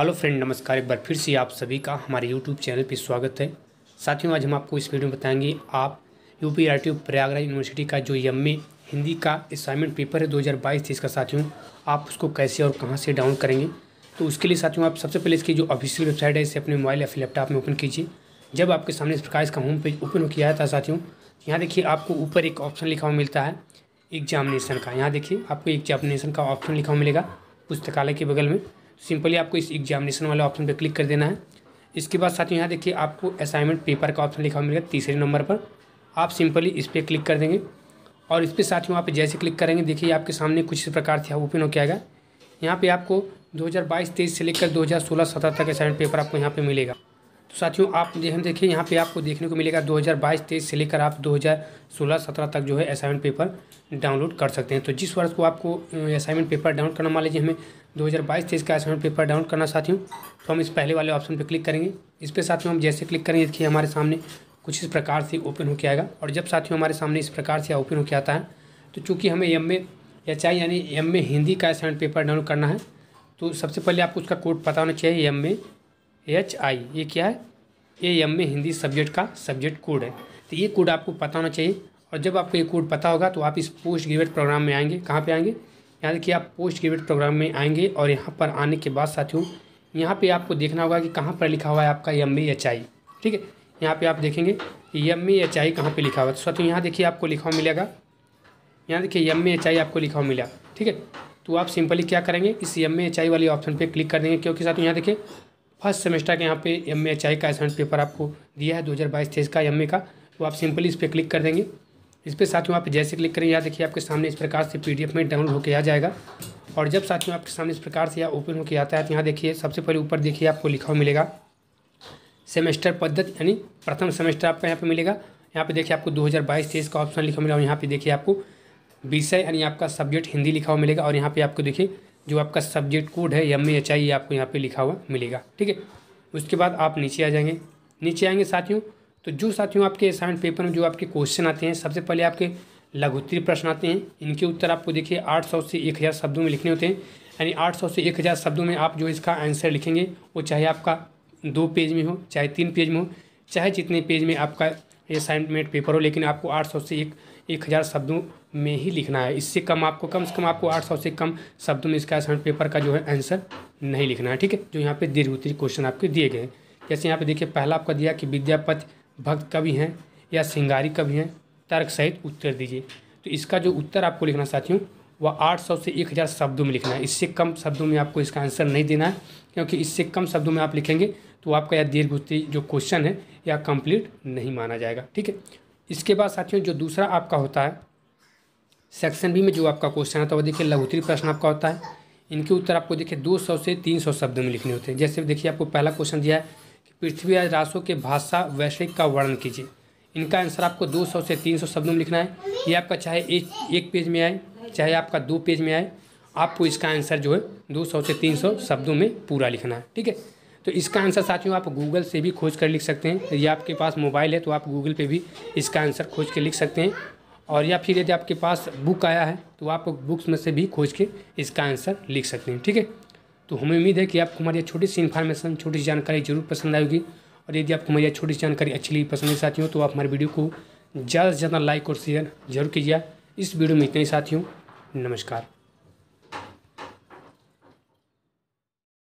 Hello friend, नमस्कार। एक बार फिर से आप सभी का हमारे यूट्यूब चैनल पर स्वागत है। साथियों, आज हम आपको इस वीडियो में बताएँगे, आप U P R T Prayagraj university का जो एम हिंदी का असाइनमेंट पेपर है दो हज़ार बाईस तेईस का, साथियों, आप उसको कैसे और कहाँ से डाउनलोड करेंगे? तो उसके लिए, साथियों, आप सबसे पहले इसकी जो ऑफिशियल वेबसाइट है, इसे अपने मोबाइल या लैपटॉप में ओपन कीजिए। जब आपके सामने इस प्रकार इसका होम पेज ओपन हो किया था, साथियों, यहाँ देखिए आपको ऊपर एक ऑप्शन लिखा हुआ मिलता है एग्जामिनेशन का। यहाँ देखिए, आपको एग्जामिनेशन का ऑप्शन लिखा हुआ मिलेगा, पुस्तकालय के बगल में। सिंपली आपको इस एग्जामिनेशन वाले ऑप्शन पर क्लिक कर देना है। इसके बाद साथियों, यहाँ देखिए आपको असाइनमेंट पेपर का ऑप्शन लिखा मिलेगा तीसरे नंबर पर। आप सिंपली इस पर क्लिक कर देंगे और इस पर साथियों पर जैसे क्लिक करेंगे, देखिए आपके सामने कुछ इस प्रकार से ओपन हो आएगा। यहाँ पे आपको 2022-23 से लेकर 2016-17 तक असाइनमेंट पेपर आपको यहाँ पे मिलेगा। तो साथियों, आप हम देखिए, यहाँ पे आपको देखने को मिलेगा 2022-23 से लेकर आप 2016-17 तक जो है असाइनमेंट पेपर डाउनलोड कर सकते हैं। तो जिस वर्ष को आपको असाइनमेंट पेपर डाउनलोड करना, मान लीजिए हमें 2022-23 का असाइनमेंट पेपर डाउनलोड करना साथियों तो हम इस पहले वाले ऑप्शन पर क्लिक करेंगे। इस पर साथियों, हम जैसे क्लिक करेंगे, देखिए हमारे सामने कुछ इस प्रकार से ओपन होकर आएगा। और जब साथियों हमारे सामने इस प्रकार से ओपन होकर आता है तो चूँकि हमें एम या चाहे यानी एमए हिंदी का असाइनमेंट पेपर डाउनलोड करना है तो सबसे पहले आपको उसका कोड पता होना चाहिए एमए एच आई ये क्या है? ए एम में हिंदी सब्जेक्ट का सब्जेक्ट कोड है। तो ये कोड आपको पता होना चाहिए। और जब आपको ये कोड पता होगा तो आप इस पोस्ट ग्रेजुएट प्रोग्राम में आएँगे। कहाँ पे आएँगे? यहाँ देखिए आप पोस्ट ग्रेजुएट प्रोग्राम में आएँगे और यहाँ पर आने के बाद साथियों, यहाँ पे आपको देखना होगा कि कहाँ पर लिखा हुआ है आपका एम एच आई ठीक है? यहाँ पे आप देखेंगे एम एच आई कहाँ पर लिखा हुआ है। तो साथियों, यहाँ देखिए आपको लिखा हुआ मिलेगा। यहाँ देखिए एम एच आई आपको लिखा हुआ मिला ठीक है? तो आप सिंपली क्या करेंगे? इस एम एच आई वाले ऑप्शन पर क्लिक कर देंगे। क्योंकि साथियों, यहाँ देखिए फ़र्स्ट सेमेस्टर के यहाँ पे एम एच आई का असाइनमेंट पेपर आपको दिया है, दो हज़ार बाईस तेईस का एम ए का। तो आप सिंपली इस पर क्लिक कर देंगे। इस पर साथियों आप जैसे क्लिक करेंगे, यहाँ देखिए आपके सामने इस प्रकार से पी डी एफ़ में डाउनलोड होकर आ जाएगा। और जब साथियों आपके सामने इस प्रकार से यहाँ ओपन होकर आता है तो यहाँ देखिए सबसे पहले ऊपर देखिए आपको लिखा हुआ मिलेगा। सेमेस्टर पद्धति यानी प्रथम सेमेस्टर आपका यहाँ पे मिलेगा। यहाँ पे देखिए आपको 2022-23 का ऑप्शन लिखा मिलेगा और यहाँ पे देखिए आपको विषय यानी आपका सब्जेक्ट हिंदी लिखा हुआ मिलेगा। और यहाँ पे आपको देखिए जो आपका सब्जेक्ट कोड है एम एच आई आपको यहाँ पे लिखा हुआ मिलेगा, ठीक है? उसके बाद आप नीचे आ जाएँगे। नीचे आएँगे साथियों तो जो साथियों आपके असाइनमेंट पेपर में जो आपके क्वेश्चन आते हैं, सबसे पहले आपके लघुत्तरी प्रश्न आते हैं। इनके उत्तर आपको देखिए, आठ सौ से एक हज़ार शब्दों में लिखने होते हैं। यानी आठ सौ से एक हज़ार शब्दों में आप जो इसका आंसर लिखेंगे, वो चाहे आपका दो पेज में हो, चाहे तीन पेज में हो, चाहे जितने पेज में आपका असाइनमेंट पेपर हो, लेकिन आपको आठ सौ से एक एक हज़ार शब्दों में ही लिखना है। इससे कम आपको, कम से कम आपको आठ सौ से कम शब्दों में इसका असाइनमेंट पेपर का जो है आंसर नहीं लिखना है, ठीक है? जो यहाँ पे दीर्घ उत्तरी क्वेश्चन आपके दिए गए हैं। जैसे यहाँ पे देखिए, पहला आपका दिया कि विद्यापति भक्त कवि हैं या सिंगारी कवि हैं, तर्क सहित उत्तर दीजिए। तो इसका जो उत्तर आपको लिखना साथियों वह आठ सौ से एक हज़ार शब्दों में लिखना है। इससे कम शब्दों में आपको इसका आंसर नहीं देना है, क्योंकि इससे कम शब्दों में आप लिखेंगे तो आपका यह दीर्घ उत्तरी जो क्वेश्चन है, यह कंप्लीट नहीं माना जाएगा। ठीक है? इसके बाद साथियों, जो दूसरा आपका होता है, सेक्शन बी में जो आपका क्वेश्चन आता है, वो देखिए लघुतरी प्रश्न आपका होता है। इनके उत्तर आपको देखिए दो सौ से तीन सौ शब्दों में लिखने होते हैं। जैसे देखिए आपको पहला क्वेश्चन दिया है कि पृथ्वी आज राशों के भाषा वैश्विक का वर्णन कीजिए। इनका आंसर आपको दो सौ से तीन सौ शब्दों में लिखना है। ये आपका चाहे एक एक पेज में आए चाहे आपका दो पेज में आए, आपको इसका आंसर जो है दो सौ से तीन सौ शब्दों में पूरा लिखना है, ठीक है? तो इसका आंसर साथियों आप गूगल से भी खोज कर लिख सकते हैं। यदि आपके पास मोबाइल है तो आप गूगल पे भी इसका आंसर खोज के लिख सकते हैं। और या फिर यदि आपके पास बुक आया है तो आप बुक्स में से भी खोज के इसका आंसर लिख सकते हैं, ठीक है? तो हमें उम्मीद है कि आपको हमारी छोटी सी इन्फॉर्मेशन छोटी सी जानकारी ज़रूर पसंद आएगी और यदि आपको हमारी छोटी सी जानकारी अच्छी लगी पसंद है साथियों तो आप हमारे वीडियो को ज़्यादा से ज़्यादा लाइक और शेयर ज़रूर कीजिए। इस वीडियो में इतने ही साथियों। नमस्कार।